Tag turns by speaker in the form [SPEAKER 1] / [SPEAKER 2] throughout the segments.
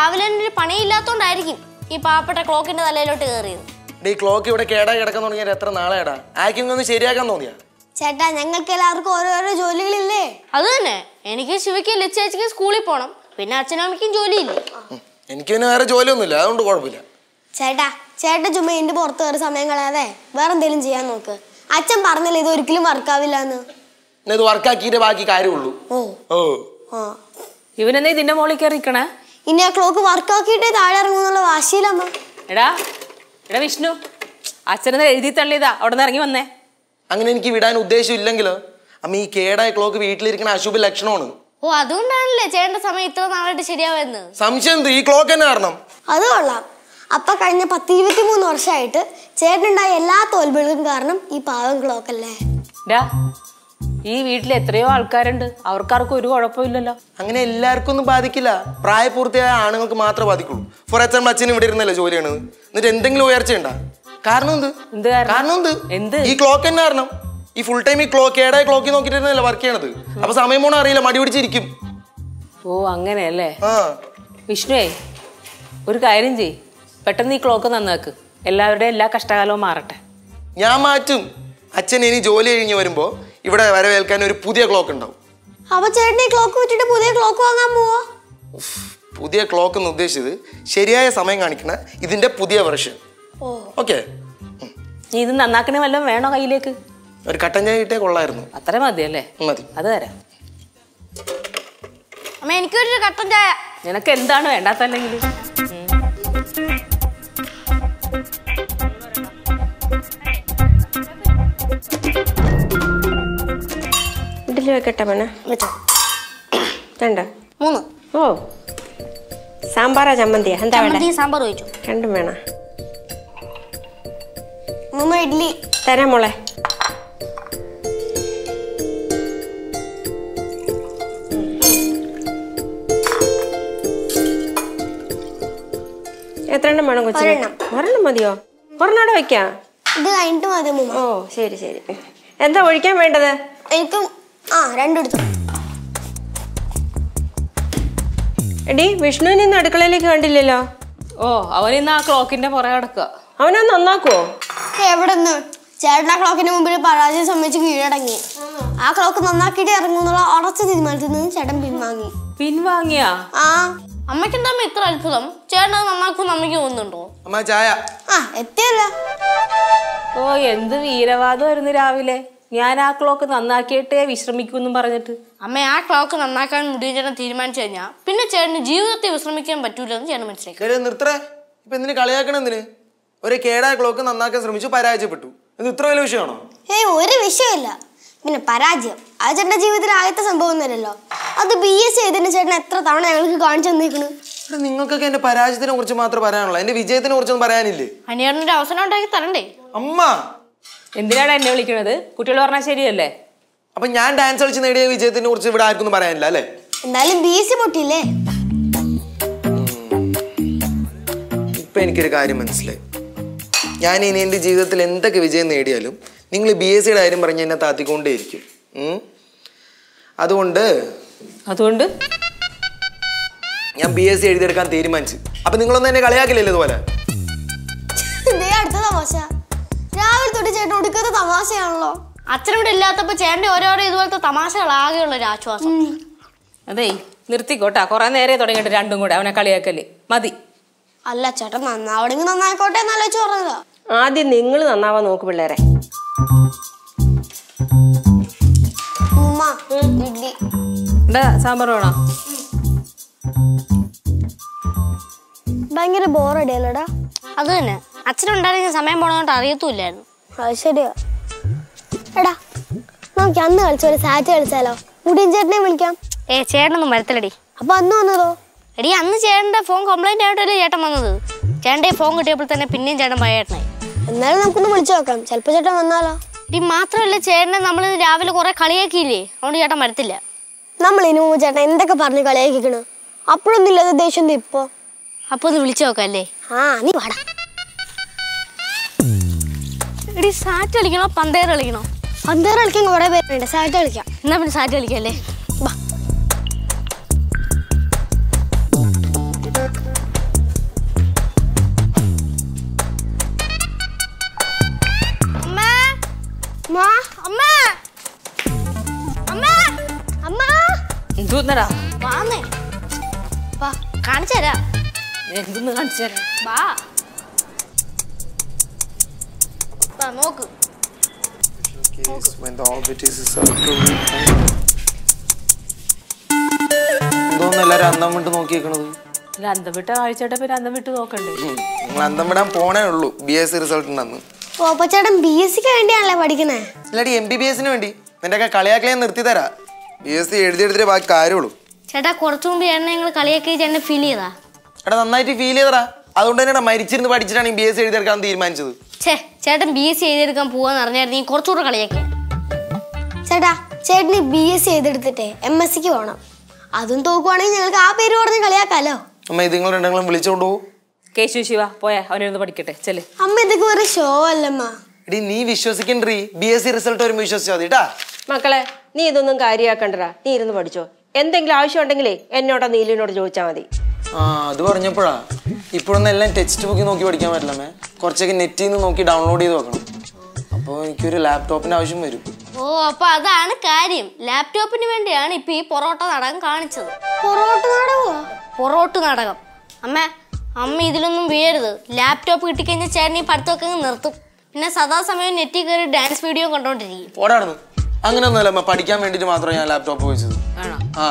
[SPEAKER 1] രാവിലെ തന്നെ ഒരു പണിയില്ലാത്തോണ്ടായിരിക്കും ഈ പാവപ്പെട്ട ക്ലോക്കിന്റെ തലയിലോട്ട് കയറിയത്
[SPEAKER 2] ഈ ക്ലോക്ക് ഇവിടെ കേടായി കിടക്കാൻ തുടങ്ങിയാൽ എത്ര നാളെടാ ആർക്കും ഒന്ന് ശരിയാക്കാൻ തോന്നിയാ?
[SPEAKER 3] ചേട്ടാ ഞങ്ങൾക്ക് എല്ലാവർക്കും ഓരോരോ ജോലികളില്ലേ?
[SPEAKER 1] അത് തന്നെ. എനിക്ക് ശിവയ്ക്ക് ലച്ചേച്ചിക്ക് സ്കൂളിൽ പോണം. പിന്നെ അച്ഛനും അമ്മയ്ക്കും ജോലിയില്ലേ.
[SPEAKER 2] എനിക്ക് പിന്നെ വേറെ ജോലിയൊന്നുമില്ല. അതുകൊണ്ട് കുഴപ്പമില്ല.
[SPEAKER 3] ചേട്ടാ ചേട്ടൻ ചുമ്മാ എന്റെ പുറത്ത് കയറി സമയം കളയാതെ വേറെ എന്തെങ്കിലും ചെയ്യാൻ നോക്ക്. അച്ഛൻ പറഞ്ഞില്ല ഇത് ഒരിക്കലും വർക്കാവില്ല എന്ന്
[SPEAKER 2] ഇത് വർക്കാക്കിയിട്ട് ബാക്കി കാര്യമുള്ളൂ.
[SPEAKER 3] ഓ.
[SPEAKER 2] ഓ.
[SPEAKER 3] ആ.
[SPEAKER 4] ഇവനെന്നാ ഇതിന്റെ മോളിൽ കയറിക്കണേ
[SPEAKER 3] ഇനി ആ ക്ലോക്ക് വർക്കാക്കിയിട്ടേ താഴെ ഇറങ്ങുന്നുള്ള വാശിയിലമ്മ
[SPEAKER 4] എടാ എടാ വിഷ്ണു അച്ഛനെന്ന് എഴുതി തള്ളിയതാ അവിടെ നിന്ന് ഇറങ്ങി വന്നേ.
[SPEAKER 2] അങ്ങനെ എനിക്ക് വിടാൻ ഉദ്ദേശമില്ലെങ്കിലോ അമ്മ ഈ കേടായ ക്ലോക്ക് വീട്ടിലിരിക്കുന്ന അശുഭ ലക്ഷണമാണ്.
[SPEAKER 1] ഓ അതുകൊണ്ടാണല്ലേ ചേട്ടന്റെ സമയം ഇത്ര നാളായിട്ട് ശരിയാവുന്നത്
[SPEAKER 2] സംശയം എന്ത്? ഈ ക്ലോക്ക് തന്നെ കാരണം
[SPEAKER 3] അത് കൊള്ളാം. അപ്പൊ കഴിഞ്ഞ പത്ത് ഇരുപത്തി മൂന്ന് വർഷമായിട്ട് ചേട്ടനുണ്ടായ എല്ലാ തോൽവികൾക്കും കാരണം ഈ പാവം ക്ലോക്ക് അല്ലേ?
[SPEAKER 4] ഡാ ഈ വീട്ടിൽ എത്രയോ ആൾക്കാരുണ്ട്. അവർക്കാർക്കും ഒരു കുഴപ്പമില്ലല്ലോ.
[SPEAKER 2] അങ്ങനെ എല്ലാവർക്കും ഒന്നും ബാധിക്കില്ല. പ്രായപൂർത്തിയായ ആണുങ്ങൾക്ക് മാത്രമേ ബാധിക്കുള്ളൂ. ഫോർ എക്സാമ്പിൾ അച്ഛൻ ഇവിടെ ഇരുന്നല്ലേ ജോലി ചെയ്യണത് എന്നിട്ട് എന്തെങ്കിലും ഉയർച്ച ഉണ്ടാ? കാരണം എന്ത്?
[SPEAKER 4] എന്ത് കാരണം?
[SPEAKER 2] എന്ത്?
[SPEAKER 4] എന്ത്?
[SPEAKER 2] ഈ ക്ലോക്ക് തന്നെ കാരണം. ഈ ഫുൾ ടൈം ഈ ക്ലോക്ക് ഏടായ ക്ലോക്ക് നോക്കിയിട്ടല്ലേ വർക്ക് ചെയ്യണത്. അപ്പൊ സമയം പോണ അറിയില്ല മടി പിടിച്ചിരിക്കും.
[SPEAKER 4] ഓ അങ്ങനെയല്ലേ?
[SPEAKER 2] ആ.
[SPEAKER 4] വിഷ്ണുവേ ഒരു കാര്യം ചെയ് പെട്ടെന്ന് ഈ ക്ലോക്ക് നന്നാക്ക്. എല്ലാവരുടെയും എല്ലാ കഷ്ടകാലവും മാറട്ടെ.
[SPEAKER 2] ഞാൻ മാറ്റും. അച്ഛൻ ഇനി ജോലി കഴിഞ്ഞ് വരുമ്പോ ഇവിടെ വരവേൽക്കാൻ ഒരു പുതിയ ക്ലോക്ക് ഉണ്ടാവും.
[SPEAKER 3] അപ്പൊ ചേട്ടൻ ഈ ക്ലോക്ക് വിട്ടിട്ട് പുതിയ ക്ലോക്ക് വാങ്ങാൻ പോവോ?
[SPEAKER 2] പുതിയ ക്ലോക്ക് എന്ന് ഉദ്ദേശിച്ചത് ശരിയായ സമയം കാണിക്കണ ഇതിന്റെ പുതിയ വെർഷൻ ഓക്കെ
[SPEAKER 4] നീ ഇത് നന്നാക്കണേ വല്ലതും വേണോ കയ്യിലേക്ക്?
[SPEAKER 2] ഒരു കട്ടൻ ചായ കിട്ടിയാൽ കൊള്ളായിരുന്നു.
[SPEAKER 4] അത്ര മതി അല്ലേ?
[SPEAKER 2] മതി.
[SPEAKER 4] അത് തരാം.
[SPEAKER 1] അമ്മ എനിക്കൊരു കട്ടൻ ചായ.
[SPEAKER 4] നിനക്ക് എന്താണ് വേണ്ടാത്തല്ലെങ്കിൽ
[SPEAKER 5] ഇഡ്ഡലി വെക്കട്ടെ മണ
[SPEAKER 1] വെച്ചോ.
[SPEAKER 5] രണ്ട്
[SPEAKER 1] മൂന്ന്.
[SPEAKER 5] ഓ. സാമ്പാറാ ചമ്മന്തിയാ. എന്താ വേണ്ട?
[SPEAKER 1] സാമ്പാർ വെച്ചു
[SPEAKER 5] രണ്ടും വേണ?
[SPEAKER 3] മൂന്ന് ഇഡ്ഡലി.
[SPEAKER 5] തരാം മോളെ. എത്രണ്ണം വേണം കൊച്ചിന്?
[SPEAKER 3] ഒരെണ്ണം.
[SPEAKER 5] മതിയോ? ഒരെണ്ണോടെ വെക്കാം.
[SPEAKER 3] ഇത് കഴിഞ്ഞിട്ട് മതി മുമ്മ
[SPEAKER 5] ഓ ശരി ശരി. എന്താ ഒഴിക്കാൻ വേണ്ടത്?
[SPEAKER 3] എനിക്കും ആ രണ്ടെടുത്തു.
[SPEAKER 5] എടി വിഷ്ണു ഇന്ന് അടുക്കളയിലേക്ക് കണ്ടില്ലല്ലോ?
[SPEAKER 4] ഓ അവൻ ഇന്ന് ആ ക്ലോക്കിന്റെ പുറകെ കിടക്കുക
[SPEAKER 5] അവനെ നന്നാക്കുവോ?
[SPEAKER 3] എവിടെ നിന്ന് ചേട്ടൻ ആ ക്ലോക്കിന്റെ മുമ്പിൽ പരാജയം സമ്മതിച്ച് കീഴടങ്ങി. ആ ക്ലോക്ക് നന്നാക്കിയിട്ട് ഇറങ്ങുന്നുള്ള ഉറച്ച തീരുമാനത്തിൽ നിന്ന് ചേട്ടൻ പിൻവാങ്ങി.
[SPEAKER 4] പിൻവാങ്ങിയാ?
[SPEAKER 3] ആ.
[SPEAKER 1] അമ്മയ്ക്ക് എന്താ ഇത്ര അത്ഭുതം. ചേട്ടൻ അത് നന്നാക്കും അമ്മയ്ക്ക് തോന്നുന്നുണ്ടോ?
[SPEAKER 2] അമ്മ ചായ.
[SPEAKER 3] ആ എത്തിയല്ല.
[SPEAKER 4] ഓ എന്ത് വീരവാദമായിരുന്നു രാവിലെ. ഞാൻ ആ ക്ലോക്ക് നന്നാക്കിയിട്ടേ വിശ്രമിക്കൂന്നും പറഞ്ഞിട്ട്.
[SPEAKER 1] അമ്മ ആ ക്ലോക്ക് നന്നാക്കാൻ മുടിയും ചേട്ടൻ തീരുമാനിച്ചു കഴിഞ്ഞാൽ പിന്നെ ചേട്ടന് ജീവിതത്തിൽ വിശ്രമിക്കാൻ പറ്റൂലെന്ന് ചേട്ടൻ മനസ്സിലാക്കി.
[SPEAKER 2] നിർത്തറേ ഇപ്പൊ എന്തിന് കളിയാക്കണ എന്തിന്? ഒരു കേടായ ക്ലോക്ക് നന്നാക്കാൻ ശ്രമിച്ചു പരാജയപ്പെട്ടു. ഇത് ഇത്ര വലിയ വിഷയമാണോ?
[SPEAKER 3] ഏയ് ഒരു വിഷയമില്ല. പിന്നെ പരാജയം. അത് ചേട്ടന്റെ ജീവിതത്തിൽ ആദ്യത്തെ സംഭവം ഒന്നുമല്ലല്ലോ. അത് ബി എസ് ചെയ്തതിന് ചേട്ടൻ എത്ര തവണ ഞങ്ങൾക്ക് കാണിച്ചു
[SPEAKER 2] തന്നിരിക്കുന്നു നിങ്ങൾക്കൊക്കെ എന്റെ പരാജയത്തിനെ കുറിച്ച് മാത്രമേ പറയാനുള്ളൂ. എന്റെ വിജയത്തിനെ കുറിച്ചൊന്നും പറയാനില്ലേ?
[SPEAKER 1] അനിയറിന്റെ അവസരം ഉണ്ടാക്കി തരണ്ടേ?
[SPEAKER 2] അമ്മ!
[SPEAKER 4] എന്തിനാണ് എന്നെ വിളിക്കുന്നത്? കുട്ടികൾ പറഞ്ഞാൽ ശരിയല്ലേ?
[SPEAKER 2] അപ്പൊ ഞാൻ ഡാൻസ് കളിച്ച് നേടിയ വിജയത്തിനെ കുറിച്ച് ഇവിടെ ആർക്കൊന്നും പറയാനില്ല അല്ലേ?
[SPEAKER 3] എന്നാലും ബി മുട്ടില്ലേ സി
[SPEAKER 2] ഇപ്പൊ എനിക്കൊരു കാര്യം മനസ്സിലായി. ഞാൻ ഇനി എന്റെ ജീവിതത്തിൽ എന്തൊക്കെ വിജയം നേടിയാലും നിങ്ങൾ ബി എസ് സിയുടെ കാര്യം പറഞ്ഞ് എന്നെ താത്തിക്കൊണ്ടേയിരിക്കും. അതുകൊണ്ട്
[SPEAKER 4] അതുകൊണ്ട്?
[SPEAKER 2] ഞാൻ ബി എസ് സി എഴുതിയെടുക്കാൻ തീരുമാനിച്ചു. അപ്പൊ നിങ്ങളൊന്നും എന്നെ കളിയാക്കില്ലല്ലോ ഇതുപോലെ?
[SPEAKER 3] അടുത്ത തമാശ. രാവിലെ തൊട്ട് ചേട്ടൻ ഒടുക്കത്തെ തമാശയാണല്ലോ.
[SPEAKER 1] അച്ഛനോട് ഇല്ലാത്തപ്പോ ചേട്ടന്റെ ഓരോരോ ഇതുപോലത്തെ തമാശകളാകെയുള്ള ഒരു ആശ്വാസം.
[SPEAKER 4] അതേ നിർത്തിക്കോട്ടാ. കുറെ നേരെ തുടങ്ങിയിട്ട് രണ്ടും കൂടെ അവനെ കളിയാക്കൽ. മതി.
[SPEAKER 3] അല്ല ചേട്ടൻ നന്നാവണെങ്കിൽ നന്നായിക്കോട്ടെ പറഞ്ഞതാ.
[SPEAKER 5] ആദ്യം നിങ്ങൾ നന്നാവാൻ നോക്ക് പിള്ളേരെ.
[SPEAKER 3] ഉമ്മ ഇഡ്ഡലി
[SPEAKER 4] എന്താ സാമ്പാർ വേണോ?
[SPEAKER 3] ഭയങ്കര ബോറടിയല്ലടാ
[SPEAKER 1] അത് തന്നെ. അച്ഛനുണ്ടായിരുന്ന സമയം പോണോട്ട് അറിയത്തുമില്ലായിരുന്നു
[SPEAKER 3] അത് ശരിയാ. എടാ നമുക്ക് അന്ന് കളിച്ചോ ഒരു സാറ്റ് കളിച്ചാലോ? മുടിയൻ ചേട്ടനെ വിളിക്കാം.
[SPEAKER 1] ഏ ചേട്ടനൊന്നും വരത്തില്ലടി.
[SPEAKER 3] അപ്പൊ അന്ന് വന്നതോ?
[SPEAKER 1] എടി അന്ന് ചേട്ടന്റെ ഫോൺ കംപ്ലൈന്റ് ആയിട്ടല്ലേ ചേട്ടൻ വന്നത്? ചേട്ടന്റെ ഫോൺ കിട്ടിയപ്പോൾ തന്നെ പിന്നെയും ചേട്ടൻ ഭയേട്ടനായി
[SPEAKER 3] എന്നാലും നമുക്കൊന്ന് വിളിച്ചു നോക്കാം. ചിലപ്പോ ചേട്ടൻ വന്നാലോ?
[SPEAKER 1] എടി മാത്രമല്ല ചേട്ടനെ നമ്മൾ രാവിലെ കുറെ കളിയാക്കിയില്ലേ? അതുകൊണ്ട് ചേട്ടൻ വരത്തില്ല.
[SPEAKER 3] നമ്മൾ ഇനി മുമ്പ് ചേട്ടൻ എന്തൊക്കെ പറഞ്ഞ് കളിയാക്കിക്കണ്? അപ്പോഴൊന്നും ഇല്ലാതെ ദേഷ്യം ഇപ്പൊ?
[SPEAKER 1] അപ്പൊ ഒന്ന് വിളിച്ചു നോക്കാം അല്ലേ?
[SPEAKER 3] ആ നീ വാടാ.
[SPEAKER 1] ഇടി സാറ്റ് കളിക്കണോ? പന്തേർ കളിക്കണോ?
[SPEAKER 3] പന്തേർ കളിക്കാൻ കുറെ പേരുണ്ട്. സാറ്റ് കളിക്കാം.
[SPEAKER 1] എന്നാ പിന്നെ സാറ്റ് കളിക്കല്ലേ?
[SPEAKER 4] എന്തോന്നടാ?
[SPEAKER 1] വാന്നേ. കാണിച്ചു തരാം
[SPEAKER 4] എന്തോന്ന് കാണിച്ചു തരാം
[SPEAKER 1] വാ. വാ നോക്ക്
[SPEAKER 2] Case when the orbit is circle. എന്തോന്ന് എല്ലാരും അന്തം വിട്ട് നോക്കിയേക്കണത്.
[SPEAKER 4] അല്ല അന്തം വിട്ട കാഴ്ചയുടെ പേര് അന്തം വിട്ട് നോക്കണ്ടേ?
[SPEAKER 2] നിങ്ങൾ അന്തം വിടാൻ പോണേ ഉള്ളൂ ബി എസ് സി റിസൾട്ട് ഉണ്ടെന്ന്
[SPEAKER 3] പോപ്പച്ചേട്ടൻ ബി എസ് സിക്ക് വേണ്ടിയാണല്ലേ പഠിക്കണേ
[SPEAKER 2] ഇല്ലാടി എം ബി ബി എസിന് വേണ്ടി. നിന്റെ ഒക്കെ കളിയാക്കളെ നിർത്തി തരാ. ബി എസ് സി എഴുതി ബാക്കി കാര്യമുള്ളൂ.
[SPEAKER 1] ചേട്ടാ കുറച്ചു മുമ്പ് ചേട്ടനെ ഞങ്ങൾ കളിയാക്കി ചേട്ടനെ ഫീൽ ചെയ്താ
[SPEAKER 2] എടാ നന്നായിട്ട് ഫീൽ ചെയ്തടാ. അതുകൊണ്ട് തന്നെയാണ് മരിച്ചിരുന്ന് പഠിച്ചിട്ടാണ് ബി എസ് സി എഴുതിയെടുക്കാൻ തീരുമാനിച്ചത്.
[SPEAKER 1] ചേട്ടൻ ബി എസ് സി എഴുതിയെടുക്കാൻ പോവാന്ന് അറിഞ്ഞായിരുന്നു കുറച്ചുകൂടെ കളിയൊക്കെ.
[SPEAKER 3] ചേട്ടാ ചേട്ടന് ബി എസ് സി ചെയ്തെടുത്തിട്ടേ എം എസ് സിക്ക് പോകണം അതും തോക്കുവാണെങ്കിൽ ഞങ്ങൾക്ക് ആ പേര് പറഞ്ഞ് കളിയാക്കാലോ.
[SPEAKER 2] അമ്മ ഇത് നിങ്ങൾ രണ്ടെങ്കിലും വിളിച്ചോണ്ട് പോകും
[SPEAKER 4] കേശു ശിവ പോയാ അവനൊന്ന് പഠിക്കട്ടെ. ചെൽ
[SPEAKER 3] അമ്മ ഇതൊക്കെ വെറും ഷോ അല്ലമ്മ.
[SPEAKER 2] എടി നീ വിശ്വസിക്കണ്ടി ബി എസ് സി റിസൾട്ട് വരുമ്പോൾ വിശ്വസിച്ചാൽ മതി
[SPEAKER 5] മക്കളെ നീ ഇതൊന്നും കാര്യമാക്കണ്ടടാ. നീ ഇരുന്ന് പഠിച്ചോ. എന്തെങ്കിലും ആവശ്യം ഉണ്ടെങ്കിലേ എന്നോടോ നീലിനോട് ചോദിച്ചാൽ മതി.
[SPEAKER 2] ആ അത് പറഞ്ഞപ്പോഴാ. ഇപ്പോഴൊന്നും എല്ലാം ടെക്സ്റ്റ് ബുക്കിൽ നോക്കി പഠിക്കാൻ പറ്റില്ലമ്മേ കുറച്ചൊക്കെ നെറ്റിൽ നിന്ന് നോക്കി ഡൗൺലോഡ് ചെയ്ത് വെക്കണം. അപ്പോൾ എനിക്കൊരു ലാപ്ടോപ്പിന്റെ ആവശ്യം വരും.
[SPEAKER 1] ഓ അപ്പൊ അതാണ് കാര്യം. ലാപ്ടോപ്പിന് വേണ്ടിയാണ് ഇപ്പൊ ഈ പൊറോട്ട നാടകം കാണിച്ചത്.
[SPEAKER 3] പൊറോട്ട നാടകമോ
[SPEAKER 1] പൊറോട്ട് നാടകം. അമ്മ അമ്മ ഇതിലൊന്നും വീഴരുത്. ലാപ്ടോപ്പ് കിട്ടിക്കഴിഞ്ഞാൽ ചേട്ടൻ ഈ പഠിത്തമൊക്കെ അങ്ങ് നിർത്തും. പിന്നെ സദാസമയം നെറ്റിൽ കയറി ഡാൻസ് വീഡിയോ കണ്ടോണ്ടിരിക്കും.
[SPEAKER 2] അങ്ങനെ അങ്ങനെയൊന്നുമല്ല അമ്മ. പഠിക്കാൻ വേണ്ടിട്ട് മാത്രമേ ഞാൻ ലാപ്ടോപ്പ് വെച്ചത് ആ.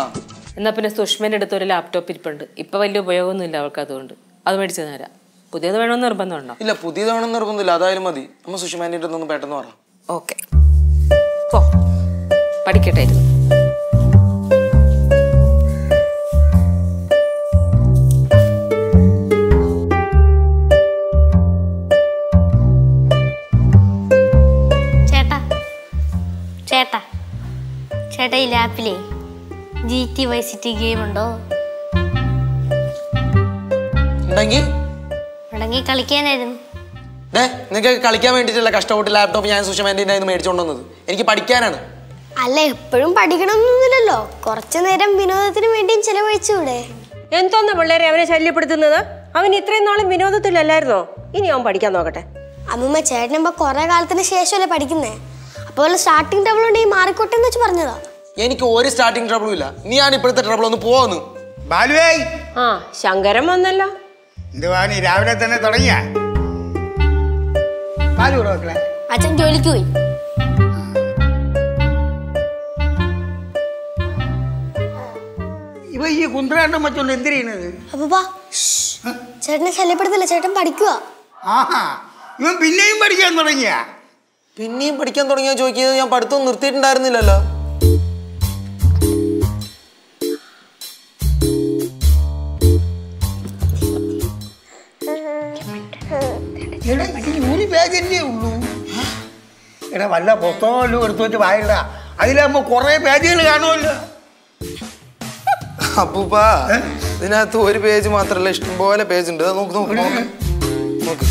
[SPEAKER 4] എന്നാ പിന്നെ സുഷ്മേന്റെ അടുത്ത് ഒരു ലാപ്ടോപ്പ് ഇരിപ്പുണ്ട്. ഇപ്പൊ വലിയ ഉപയോഗമൊന്നുമില്ല അവൾക്ക് അതുകൊണ്ട്. അത് മേടിച്ചു തരാം പുതിയത് വേണമെന്ന് നിർബന്ധമുണ്ടോ?
[SPEAKER 2] ഇല്ല പുതിയത് വേണമെന്ന് നിർബന്ധമില്ല. അതായാലും മതി. നമ്മൾ സുഷ്മേന്റെ അടുത്ത് ഒന്ന് പെട്ടെന്ന് പറ.
[SPEAKER 4] ഓക്കെ. പോ. പഠിക്കട്ടെ ഇരുന്ന്.
[SPEAKER 1] ചേട്ടാ. ചേട്ടാ. ചേട്ടാ ഈ ലാപ്പിലേ G T vice city game ഉണ്ടോ?
[SPEAKER 2] ഉണ്ടെങ്കിൽ
[SPEAKER 1] ഉണ്ടെങ്കിൽ കളിക്കാനായിരുന്നു.
[SPEAKER 2] നിങ്ങൾക്ക് കളിക്കാൻ വേണ്ടിയിട്ടല്ല കഷ്ടപ്പെട്ട് ലാപ്ടോപ്പ് ഞാൻ സുഷമാന്റെ എനിക്ക് പഠിക്കാനാണ്.
[SPEAKER 3] അല്ല എപ്പോഴും പഠിക്കണമെന്നൊന്നുമില്ലല്ലോ കുറച്ചു നേരം വിനോദത്തിന് വേണ്ടിയും ചെലവഴിച്ചൂടെ.
[SPEAKER 5] എന്തോന്നാ പിള്ളേരെ അവനെ ശല്യപ്പെടുത്തുന്നത്? അവൻ ഇത്രയും നാളും വിനോദത്തിലല്ലായിരുന്നോ? ഇനി അവൻ പഠിക്കാൻ നോക്കട്ടെ.
[SPEAKER 3] അമ്മമ്മ കുറെ കാലത്തിന് ശേഷമല്ലേ പഠിക്കുന്നേ? അപ്പോൾ സ്റ്റാർട്ടിങ് ടേബിൾ ഉണ്ടെങ്കിൽ മാറിക്കോട്ടെ എന്ന് വെച്ച് പറഞ്ഞതാ.
[SPEAKER 2] എനിക്ക് ഒരു സ്റ്റാർട്ടിങ് ട്രബിളും ഇല്ല. നീയാണ് ഇപ്പോഴത്തെ ട്രബിൾ ഒന്ന് പോവാന്ന്.
[SPEAKER 6] ബാലുവേ.
[SPEAKER 5] ആ ശങ്കരൻ വന്നല്ലോ.
[SPEAKER 6] എന്തുവാ നീ രാവിലെ തന്നെ തുടങ്ങിയ? ബാലു
[SPEAKER 1] അച്ഛൻ ജോലിക്ക് പോയി.
[SPEAKER 6] ഇവ ഈ കുന്ത്രാണ്ടം എന്ത്
[SPEAKER 3] ചേട്ടനെ ശല്യപ്പെടുത്തില്ല ചേട്ടൻ പഠിക്കുക
[SPEAKER 6] ആഹാ ഇവൻ പിന്നെയും പഠിക്കാൻ തുടങ്ങിയ?
[SPEAKER 2] പിന്നെയും പഠിക്കാൻ തുടങ്ങിയാൽ ചോദിക്കുന്നത് ഞാൻ പഠിത്തം നിർത്തിയിട്ടുണ്ടായിരുന്നില്ലല്ലോ.
[SPEAKER 6] എടാ വല്ല പുസ്തകമല്ലോ എടുത്തു വെച്ച് വായിട അതിലാകുമ്പോ കുറെ പേജുകൾ കാണുമല്ലോ.
[SPEAKER 2] അപ്പൂപ്പാ ഇതിനകത്ത് ഒരു പേജ് മാത്രല്ല ഇഷ്ടംപോലെ പേജ് ഉണ്ട് നോക്ക് നോക്ക് നോക്ക്. നോക്ക്.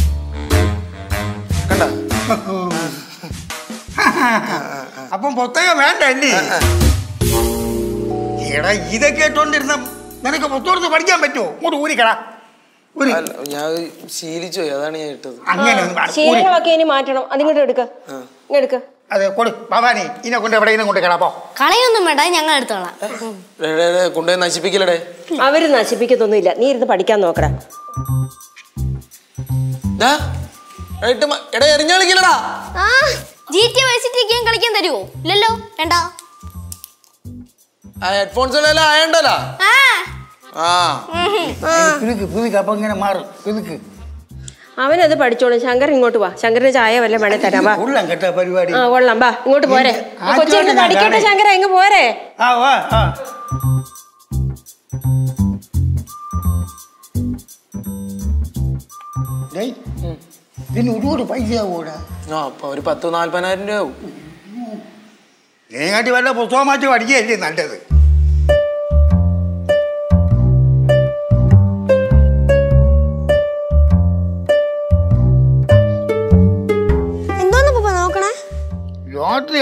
[SPEAKER 2] കണ്ട?
[SPEAKER 6] അപ്പം പുസ്തകം വേണ്ട അല്ലേ എടാ ഇതൊക്കെ ഇട്ടോണ്ടിരുന്ന നിനക്ക് പുസ്തകത്ത് പഠിക്കാൻ പറ്റുമോ? ഇങ്ങോട്ട് ഊരിക്കടാ ഊരി.
[SPEAKER 2] ഞാൻ ശീലിച്ചു അതാണ് ഞാൻ ഇട്ടത്.
[SPEAKER 6] അങ്ങനെ.
[SPEAKER 5] ശീലങ്ങളൊക്കെ ഇനി മാറ്റണം. അതിങ്ങോട്ട് എടുക്ക. ഇങ്ങെടുക്ക.
[SPEAKER 6] അതെ കൊടു ഭവാനി ഇതിനെ കൊണ്ട് എവിടെയെങ്കിലും കൊണ്ട് കിടപ്പോ
[SPEAKER 1] കളയൊന്നും വേണ്ട ഞങ്ങൾ എടുത്തോളാം.
[SPEAKER 2] കൊണ്ടുപോയി നശിപ്പിക്കലടേ
[SPEAKER 5] അവർ നശിപ്പിക്കത്തൊന്നുമില്ല. നീ ഇരുന്ന് പഠിക്കാൻ നോക്കടാ.
[SPEAKER 2] എടാ, എറിഞ്ഞു കളിക്കലടാ
[SPEAKER 1] ആ ജി ടി വൈ ഗെയിം കളിക്കാൻ തരുമോ ഇല്ലല്ലോ വേണ്ട.
[SPEAKER 2] ആ ഹെഡ്ഫോൺസ് ആയണ്ടല്ലോ.
[SPEAKER 1] ആ.
[SPEAKER 2] ആ.
[SPEAKER 6] പിതുക്ക് പിതുക്ക് അപ്പൊ ഇങ്ങനെ മാറും പിതുക്ക്.
[SPEAKER 5] അവനത് പഠിച്ചോളും. ശങ്കർ ഇങ്ങോട്ട് വാ. ശങ്കറിന് ചായ വല്ല വേണേ തരാം. വാ.
[SPEAKER 6] പരിപാടി.
[SPEAKER 5] ആ കൊള്ളാം. വാ ഇങ്ങോട്ട് പോരെ.
[SPEAKER 6] കൊച്ചിട്ട്
[SPEAKER 5] പഠിക്കട്ടെ. ശങ്കര ഇങ്ങ് പോരെ.
[SPEAKER 6] ഇതിന് ഒരുപാട് പൈസ ആവൂടാ
[SPEAKER 2] ആ അപ്പൊ ഒരു പത്ത് നാല്പതിനായിരം രൂപ ആവും
[SPEAKER 6] നീങ്ങാട്ടി വല്ല പുസ്തകം മാറ്റി പഠിക്കുകയല്ലേ നല്ലത്?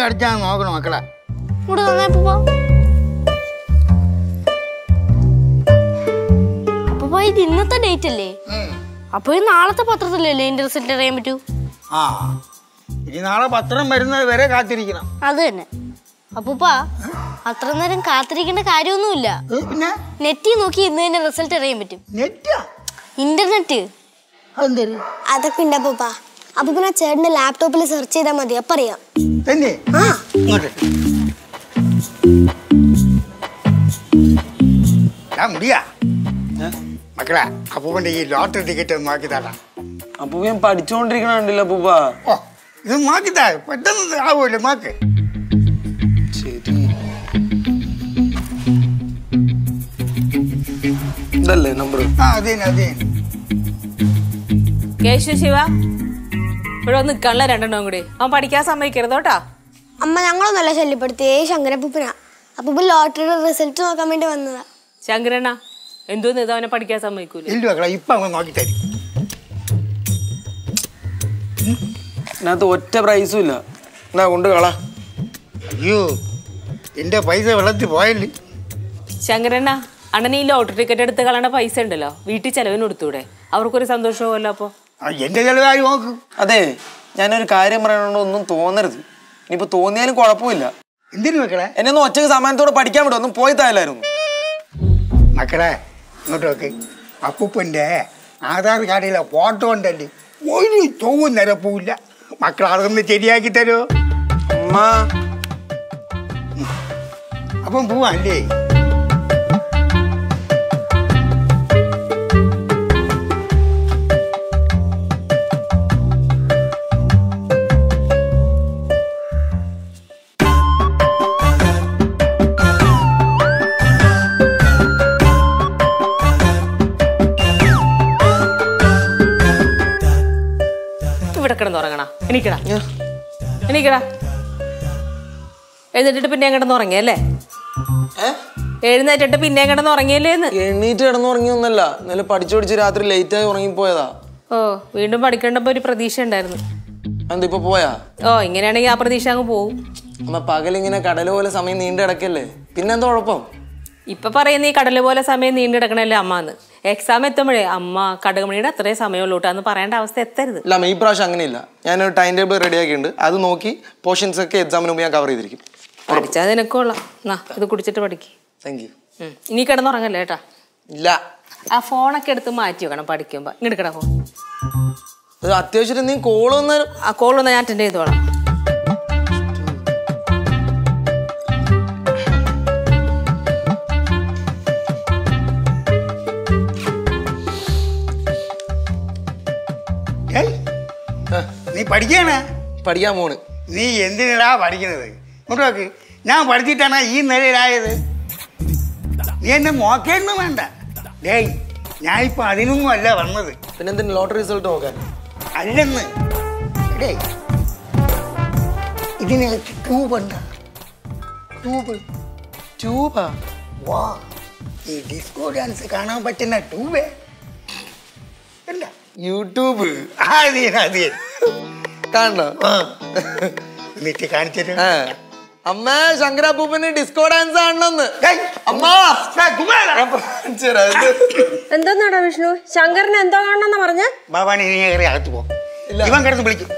[SPEAKER 6] അടിച്ചാൽ നോക്കണം മക്കളെ.
[SPEAKER 1] ഇവിടെ തന്നെ പോ അപ്പൂപ്പ ഇത് ഇന്നത്തെ ഡേറ്റ് അല്ലേ? അപ്പൊ ഇത് നാളത്തെ പത്രത്തിലല്ലേ എന്റെ റിസൾട്ട് അറിയാൻ പറ്റൂ?
[SPEAKER 6] ആ. ഇനി നാളെ പത്രം വരുന്നത് വരെ കാത്തിരിക്കണം.
[SPEAKER 1] അത് തന്നെ. അപ്പൂപ്പാ അത്ര നേരം കാത്തിരിക്കേണ്ട കാര്യമൊന്നുമില്ല.
[SPEAKER 6] പിന്നെ?
[SPEAKER 1] നെറ്റിൽ നോക്കി ഇന്ന് തന്നെ റിസൾട്ട് അറിയാൻ പറ്റും.
[SPEAKER 6] നെറ്റാ?
[SPEAKER 1] ഇന്റർനെറ്റ്
[SPEAKER 3] അതൊക്കെ ഉണ്ട് അപ്പൂപ്പ. അപ്പൂപ്പന ചേട്ടന്റെ ലാപ്ടോപ്പിൽ സെർച്ച് ചെയ്താൽ മതി. അപ്പൊ അറിയാം.
[SPEAKER 6] തന്നെ?
[SPEAKER 3] ആ.
[SPEAKER 6] ഇങ്ങോട്ട് ഞാൻ മുടിയാ. മക്കളെ അപ്പൂപ്പന്റെ ഈ ലോട്ടറി ടിക്കറ്റ് ഒന്ന് നോക്കി തരാം.
[SPEAKER 2] അപ്പൊ ഞാൻ പഠിച്ചുകൊണ്ടിരിക്കണുണ്ടല്ലോ അപ്പൂപ്പ.
[SPEAKER 6] ഓ ഇത് പെട്ടെന്ന് ആവുമല്ലോ നോക്ക്
[SPEAKER 2] ശരി ഇതല്ലേ നമ്പർ
[SPEAKER 6] ആ അതെ അതെ
[SPEAKER 4] കേശു ശിവ. ഇവിടെ ഒന്ന് നിൽക്കാനുള്ള രണ്ടെണ്ണം കൂടി. അവൻ പഠിക്കാൻ സമ്മതിക്കരുത് കേട്ടാ.
[SPEAKER 3] അമ്മ ഞങ്ങളൊന്നല്ല ശല്യപ്പെടുത്തി ഏ അപ്പൊ അപ്പൂപ്പൻ ലോട്ടറിയുടെ റിസൾട്ട് നോക്കാൻ വേണ്ടി വന്നതാ.
[SPEAKER 4] ശങ്കരണ്ണ എന്തോന്ന് ഇത് അവനെ പഠിക്കാൻ സമ്മതിക്കൂല.
[SPEAKER 6] ഇല്ല മക്കളെ ഇപ്പൊ അങ്ങ്
[SPEAKER 2] ഇതിനകത്ത് ഒറ്റ പ്രൈസും ഇല്ല. എന്നാ കൊണ്ട് കള.
[SPEAKER 6] അയ്യോ എന്റെ പൈസ വെള്ളത്തിൽ പോയല്ലേ?
[SPEAKER 4] ശങ്കരണ്ണ അണ്ണൻ ഈ ലോട്ടറി ടിക്കറ്റ് എടുത്ത് കളയണ പൈസ ഉണ്ടല്ലോ. വീട്ടിൽ ചെലവിന് കൊടുത്തൂടെ. അവർക്കൊരു സന്തോഷമാവല്ലോ അപ്പൊ.
[SPEAKER 6] എന്റെ ചെലവായി നോക്ക്.
[SPEAKER 2] അതെ ഞാനൊരു കാര്യം പറയണോണ്ട് ഒന്നും തോന്നരുത്. ഇനിയിപ്പോ തോന്നിയാലും കുഴപ്പമില്ല.
[SPEAKER 6] എന്തിനു മക്കളെ?
[SPEAKER 2] എന്നെ ഒന്ന് ഒറ്റയ്ക്ക് സമാനത്തോടെ പഠിക്കാൻ വിടും ഒന്നും പോയി തായാലായിരുന്നു
[SPEAKER 6] മക്കളെ ഇങ്ങോട്ട് നോക്ക്. അപ്പൂപ്പന്റെ ആധാർ കാർഡിലെ ഫോട്ടോ ഉണ്ടല്ലേ? ഒരു ചോവും നിരപ്പൂല്ല മക്കൾ അതൊന്ന് ശരിയാക്കി തരുമോ
[SPEAKER 2] അമ്മ.
[SPEAKER 6] അപ്പം പോവാല്ലേ
[SPEAKER 4] ഇവിടെ എണീക്കടാ. എണീക്കടാ. എഴുന്നേറ്റിട്ട് പിന്നെ കിടന്ന് ഉറങ്ങിയല്ലേ എഴുന്നേറ്റിട്ട് പിന്നെ കിടന്ന് ഉറങ്ങിയല്ലേന്ന്
[SPEAKER 2] കിടന്ന് കിടന്നുറങ്ങിയൊന്നല്ല ഇന്നലെ പഠിച്ചു പഠിച്ച് രാത്രി ലേറ്റ് ആയി ഉറങ്ങിപ്പോയതാ.
[SPEAKER 4] ഓ വീണ്ടും പഠിക്കേണ്ടപ്പോ ഒരു പ്രതീക്ഷ ഉണ്ടായിരുന്നു.
[SPEAKER 2] എന്തിപ്പോ പോയാ?
[SPEAKER 4] ഓ ഇങ്ങനെയാണെങ്കിൽ ആ പ്രതീക്ഷ അങ്ങ് പോവും.
[SPEAKER 2] അമ്മ പകലിങ്ങനെ കടൽ പോലെ സമയം നീണ്ടു കിടക്കല്ലേ? പിന്നെന്താ കുഴപ്പം?
[SPEAKER 4] ഇപ്പൊ പറയുന്ന ഈ കടല പോലെ സമയം നീണ്ടു കിടക്കണല്ലേ അമ്മന്ന്. എക്സാം എത്തുമ്പോഴേ അമ്മ കടകമണിയുടെ അത്രയും സമയമുള്ളൂ എന്ന് പറയേണ്ട അവസ്ഥ എത്തരുത്.
[SPEAKER 2] ഇല്ല അമ്മ ഈ പ്രാവശ്യം അങ്ങനെയില്ല. ഞാൻ ടൈം ടേബിൾ റെഡി ആക്കിയിട്ടുണ്ട് അത് നോക്കി പോർഷൻസ് ഒക്കെ എക്സാമിന് മുമ്പ് ഞാൻ കവർ ചെയ്തിരിക്കും.
[SPEAKER 4] പഠിച്ചാൽ നിനക്കുള്ള. നാ ഇത് കുടിച്ചിട്ട് പഠിക്ക്.
[SPEAKER 2] Thank you.
[SPEAKER 4] ഇനി കിടന്നുറങ്ങല്ലേ കേട്ടാ
[SPEAKER 2] ഇല്ല.
[SPEAKER 4] ആ ഫോണൊക്കെ എടുത്ത് മാറ്റി വെക്കണം പഠിക്കുമ്പോ. ഇങ്ങോട്ട് കിട
[SPEAKER 2] ഇത് അത്യാവശ്യം നീ കോൾ
[SPEAKER 4] ആ കോൾ ഞാൻ അറ്റൻഡ് ചെയ്തോളാം.
[SPEAKER 6] നീ പഠിക്കാണ്
[SPEAKER 2] പഠിക്കാൻ പോണ്.
[SPEAKER 6] നീ എന്തിനാ പഠിക്കുന്നത്? നോക്ക്. ഞാൻ പഠിച്ചിട്ടാണ് ഈ നിലയിലായത്? നീ എന്നെ നോക്കേന്നും വേണ്ട. ഡേയ് ഞാൻ ഇപ്പൊ അതിനൊന്നും അല്ല വന്നത്.
[SPEAKER 2] പിന്നെ എന്തിനു ലോട്ടറി റിസൾട്ട് നോക്കാൻ?
[SPEAKER 6] അല്ലെന്ന്. ഡേയ് ഇതിനകത്ത് ട്യൂബ് ഉണ്ട്? ട്യൂബ്?
[SPEAKER 2] ട്യൂബാ?
[SPEAKER 6] വാ ഈ ഡിസ്കോ ഡാൻസ് കാണാൻ പറ്റുന്ന ട്യൂബേ. അല്ല
[SPEAKER 2] യൂട്യൂബ്.
[SPEAKER 6] ആ അതെ അത് തന്നെ.
[SPEAKER 2] കാണണോ?
[SPEAKER 6] ആ. എന്നിട്ട് കാണിച്ചിട്ട്.
[SPEAKER 2] അമ്മ ശങ്കരാപ്പൂപ്പന് ഡിസ്കോ ഡാൻസ് ആണെന്ന്
[SPEAKER 5] എന്തോന്നാടാ വിഷ്ണു? ശങ്കറിന് എന്തോ കാണണമെന്ന് പറഞ്ഞ?
[SPEAKER 6] ബാബാനെ നീ കയറി അകത്ത് പോ
[SPEAKER 2] ഇല്ല.
[SPEAKER 6] ഇവൻ കിടന്ന് വിളിക്കും.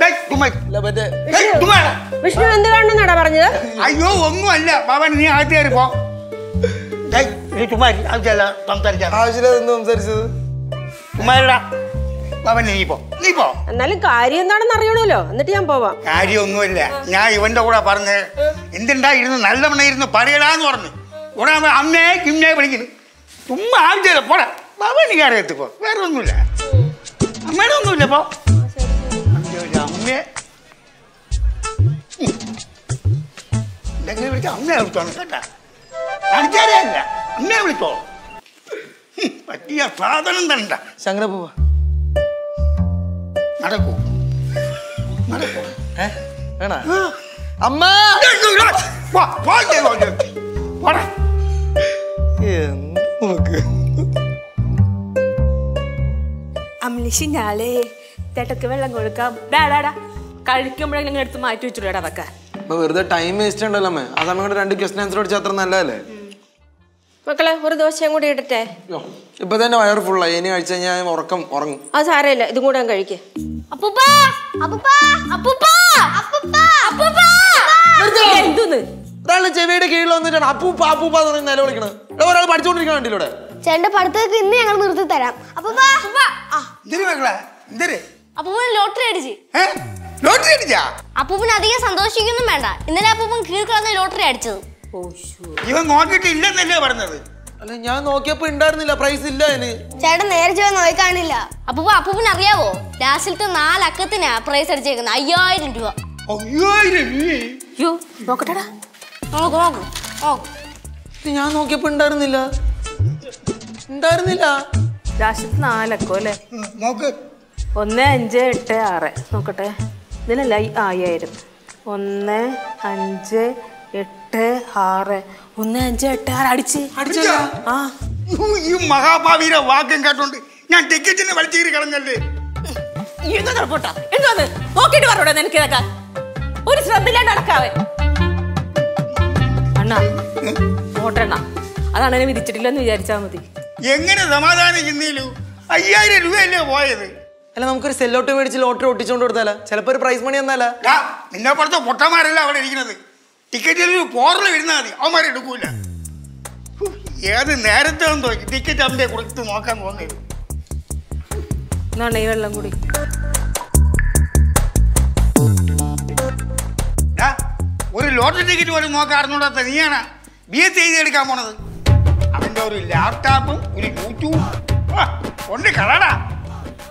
[SPEAKER 5] വിഷ്ണു എന്ത് കാണണമെന്നാടാ പറഞ്ഞത്?
[SPEAKER 6] അയ്യോ ഒന്നുമല്ല. ബാബാനെ നീ അകത്ത് കയറി പോ. കുമാരി ആവശ്യമല്ല സംസാരിച്ചാ
[SPEAKER 2] ആവശ്യമില്ല എന്ത് സംസാരിച്ചത്?
[SPEAKER 6] കുമാരടാ ബാബൻ നീ പോ. നീ പോ.
[SPEAKER 5] എന്നാലും കാര്യം എന്താണെന്ന് അറിയണമല്ലോ. എന്നിട്ട് ഞാൻ പോവാം.
[SPEAKER 6] കാര്യമൊന്നുമില്ല. ഞാൻ ഇവന്റെ കൂടെ പറഞ്ഞ് എന്തുണ്ടായിരുന്നു? നല്ലവണ്ണം ഇരുന്ന് പറയലാന്ന് പറഞ്ഞു. ഉടനെ അവൻ അമ്മേ കിമ്മേ വിളിക്കുന്നു. ചുമ്മാ ആവശ്യമില്ല പോടാ. ബാബൻ നീ എത്തിപ്പോ വേറെ ഒന്നുമില്ല. അമ്മയുടെ ഒന്നുമില്ല പോ. അമ്മേ. എന്തെങ്കിലും വിളിച്ച? അമ്മയെ വിളിച്ചോണം കേട്ടാ. അടിച്ചാരല്ല അമ്മയെ വിളിച്ചോ. പറ്റിയ സാധനം
[SPEAKER 2] ശങ്കരപ്പൂവ.
[SPEAKER 6] നടക്കൂ. നടക്കൂ.
[SPEAKER 2] ഏ? വേണ? അമ്മ!
[SPEAKER 6] പോ, പോ, ഇങ്ങ് പോര്. പോടാ.
[SPEAKER 2] എന്ത് നോക്ക്
[SPEAKER 4] അമ്ലിഷി ഞാളേ ചേട്ടക്ക് വെള്ളം കൊടുക്കാം. ഡാടാടാ കഴിക്കുമ്പോഴെങ്കിലും എടുത്ത് മാറ്റി വെച്ചിടാ അതൊക്കെ
[SPEAKER 2] ഇപ്പൊ വെറുതെ ടൈം വേസ്റ്റ് ഉണ്ടല്ലോ അമ്മേ. ആ സമയം കൊണ്ട് രണ്ട് ക്വസ്റ്റൻ ആൻസർ അടിച്ചാൽ അത്ര നല്ലതല്ലേ?
[SPEAKER 5] മക്കളെ ഒരു ദോശയും കൂടി ഇടട്ടെ?
[SPEAKER 2] ഇപ്പൊ തന്നെ വയറ് ഫുള്ളായി ഇനി കഴിച്ചു കഴിഞ്ഞാൽ ഞാൻ ഉറക്കം ഉറങ്ങും.
[SPEAKER 5] അത് സാരമില്ല ഇതും കൂടെ ഞാൻ കഴിക്കേ.
[SPEAKER 1] അപ്പൂപ്പാ അപ്പൂപ്പാ അപ്പൂപ്പാ അപ്പൂപ്പാ അപ്പൂപ്പാ.
[SPEAKER 4] എന്തോന്ന്?
[SPEAKER 2] ഒരാളുടെ ചെവിയുടെ കീഴിൽ വന്നിട്ടാണ് അപ്പൂപ്പ അപ്പൂപ്പ എന്ന് പറഞ്ഞ് നിലവിളിക്കണത്. ഇവിടെ ഒരാൾ പഠിച്ചുകൊണ്ടിരിക്കണ കണ്ടില്ലൂടെ
[SPEAKER 3] ചേട്ടന്റെ പഠിത്തമൊക്കെ ഇന്ന് ഞങ്ങൾ നിർത്തി തരാം.
[SPEAKER 1] ലോട്ടറി അടിച്ച്.
[SPEAKER 6] ഏ? ലോട്ടറി അടിച്ചാ?
[SPEAKER 1] അപ്പൂപ്പന് അധികം സന്തോഷിക്കൊന്നും വേണ്ട. ഇന്നലെ അപ്പൂപ്പൻ കീഴ്ക്കളന്ന് ലോട്ടറി അടിച്ചത്.
[SPEAKER 6] ഇവൻ നോക്കിയിട്ട് ഇല്ലെന്നല്ലേ പറഞ്ഞത്?
[SPEAKER 2] അല്ല ഞാൻ നോക്കിയപ്പോ ഉണ്ടായിരുന്നില്ല പ്രൈസ് ഇല്ല അതിന്.
[SPEAKER 3] ചേട്ടൻ നേരെ ചൊവ്വേ നോക്കി കാണില്ല.
[SPEAKER 1] അപ്പൂപ്പ അപ്പൂപ്പിന് അറിയാവോ? ലാസ്റ്റിലത്തെ നാലക്കത്തിനാ പ്രൈസ് അടിച്ചേക്കുന്നത് അയ്യായിരം രൂപ.
[SPEAKER 6] അയ്യായിരം.
[SPEAKER 4] അയ്യോ നോക്കട്ടെടാ.
[SPEAKER 1] നോക്ക് നോക്ക് നോക്ക്.
[SPEAKER 2] ഞാൻ നോക്കിയപ്പോ ഉണ്ടായിരുന്നില്ല ഉണ്ടായിരുന്നില്ല
[SPEAKER 4] ലാസ്റ്റിലത്തെ നാലക്കോ അല്ലേ?
[SPEAKER 6] നോക്ക്.
[SPEAKER 4] ഒന്ന് അഞ്ച് എട്ട് ആറ്. നോക്കട്ടെ. ഇതിനല്ല ഈ അയ്യായിരം ഒന്ന് അഞ്ച് എട്ട് ആറ്. ഒന്ന് അഞ്ച് എട്ട് ആറ്. അടിച്ച്.
[SPEAKER 6] അടിച്ചാ?
[SPEAKER 4] ആ.
[SPEAKER 6] ഈ മഹാഭാവിയുടെ വാക്യം കേട്ടോണ്ട് ഞാൻ ടിക്കറ്റിന് വലിച്ചേറി കളഞ്ഞല്ലേ?
[SPEAKER 4] എന്താ നടപ്പോട്ടാ എന്തോന്ന് നോക്കിയിട്ട് പറഞ്ഞോടാ നിനക്ക് ഇതൊക്കെ. ഒരു ശ്രദ്ധയില്ലാണ്ട് നടക്കാവേ. അണ്ണാ ഓട്ടണ്ണ അതാണ് എന്നെ വിധിച്ചിട്ടില്ലെന്ന് വിചാരിച്ചാ മതി.
[SPEAKER 6] എങ്ങനെ സമാധാനം ചിന്തയിലു അയ്യായിരം രൂപയല്ലേ പോയത്?
[SPEAKER 2] അല്ല നമുക്കൊരു സെല്ലോട്ട് മേടിച്ച് ലോട്ടറി ഒട്ടിച്ചോണ്ട് കൊടുത്താലോ? ചിലപ്പോ ഒരു പ്രൈസ് മണി തന്നാലോ?
[SPEAKER 6] നിന്നെ പുറത്തെ പൊട്ടന്മാരല്ല അവിടെ ഇരിക്കുന്നത്. ടിക്കറ്റിൽ പോറൽ പോറൽ വരുന്നാൽ മതി. അവന്മാരെ എടുക്കൂല. ഹു, ഏത് നേരത്തെ ടിക്കറ്റ് അമ്മയെ കൊടുത്ത് നോക്കാൻ തോന്നിയത്
[SPEAKER 4] എന്നാണ് ഈ വെള്ളം കൂടി.
[SPEAKER 6] ഒരു ലോട്ടറി ടിക്കറ്റ് പോലും നോക്കാറുണ്ടാത്ത നീയാണ് ബി എസ് എഴുതി എടുക്കാൻ പോണത്. അവന്റെ ഒരു ലാപ്ടോപ്പും ഒരു യൂട്യൂബും ഉണ്ട് കളടാ.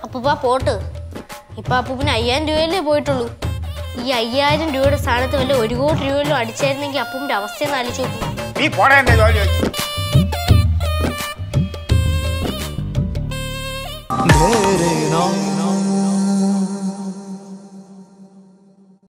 [SPEAKER 1] അപ്പൂപ്പ പോട്ട്. ഇപ്പൊ അപ്പൂപ്പിന് അയ്യായിരം രൂപയല്ലേ പോയിട്ടുള്ളൂ. ഈ അയ്യായിരം രൂപയുടെ സ്ഥാനത്ത് വല്ല ഒരു കോടി രൂപയിലും അടിച്ചായിരുന്നെങ്കിൽ അപ്പൂന്റെ അവസ്ഥ ആലോചിച്ച്